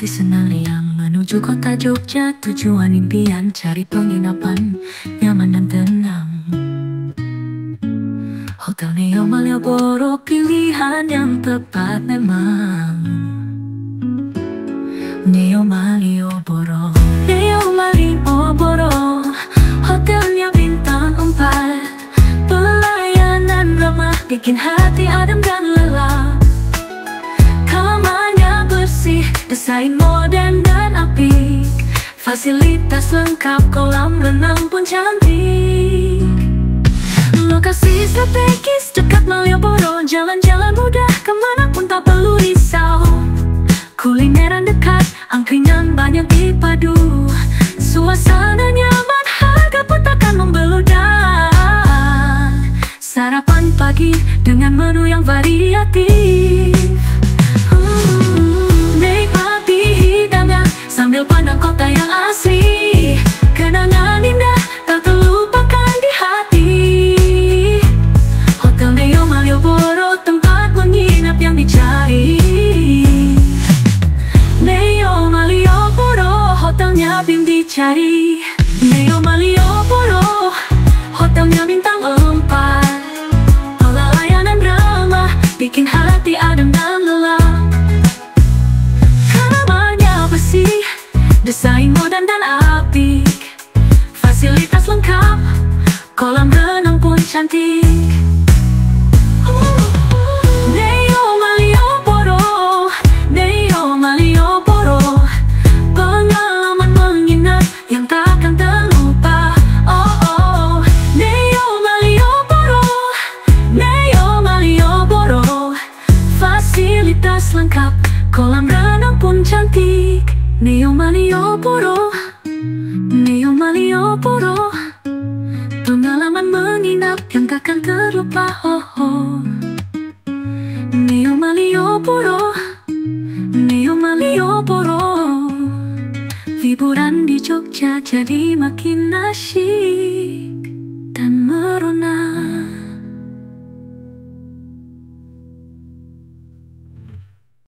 di Senaliang Menuju kota Jogja. Tujuan impian Cari penginapan Nyaman dan tenang. Hotel Neo Malioboro Pilihan yang tepat memang. Neo Malioboro Neo Malioboro. Hotelnya bintang 4 Pelayanan ramah Bikin hati adem dan lelap Desain modern dan apik. Fasilitas lengkap Kolam renang pun cantik. Lokasi strategis dekat Malioboro. Jalan-jalan mudah ke mana pun tak perlu risau. Kulineran dekat, angkringan banyak dipadu. Suasana nyaman, harga pun takkan membeludak. Sarapan pagi dengan menu yang variatif dicari Neo Malioboro hotelnya bintang 4 Pelayanan ramah bikin hati adem dan lelap Kamarnya bersih desain modern dan apik. Fasilitas lengkap kolam renang pun cantik Lengkap Kolam renang pun cantik. Neo Malioboro Neo Malioboro Pengalaman menginap yang takkan terlupa oh, oh. Neo Malioboro Neo Malioboro Liburan di Jogja jadi makin asyik